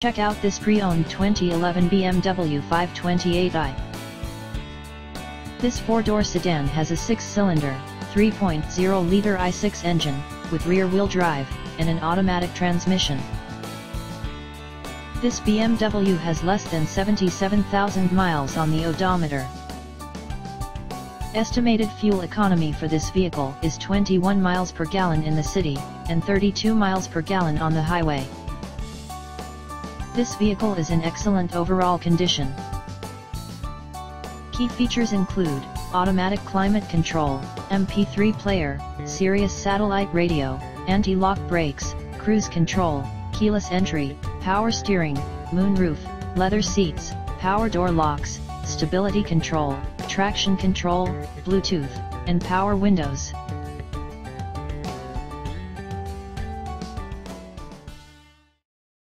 Check out this pre-owned 2011 BMW 528i. This four-door sedan has a six-cylinder, 3.0-liter i6 engine, with rear-wheel drive, and an automatic transmission. This BMW has less than 77,000 miles on the odometer. Estimated fuel economy for this vehicle is 21 miles per gallon in the city, and 32 miles per gallon on the highway. This vehicle is in excellent overall condition. Key features include, automatic climate control, MP3 player, Sirius satellite radio, anti-lock brakes, cruise control, keyless entry, power steering, moonroof, leather seats, power door locks, stability control, traction control, Bluetooth, and power windows.